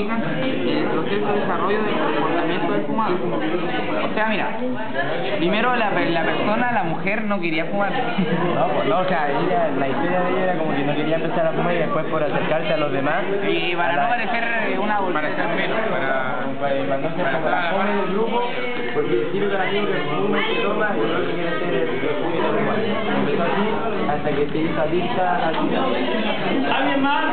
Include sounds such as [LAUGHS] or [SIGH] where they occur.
el proceso de desarrollo del comportamiento del fumador. O sea, mira, primero la, la persona, la mujer, no quería fumar. [LAUGHS] No, pues no, o sea, ella, la historia de ella era como que no quería empezar a fumar y después por acercarse a los demás. Y para no parecer una bolsa. Para ser menos, para... para, para no ser como la del grupo, porque el típico amigo que fuma y toma y no quiere ser este, pues, el. Empezó así hasta que se hizo adicta al cigarro. ¿Alguien más?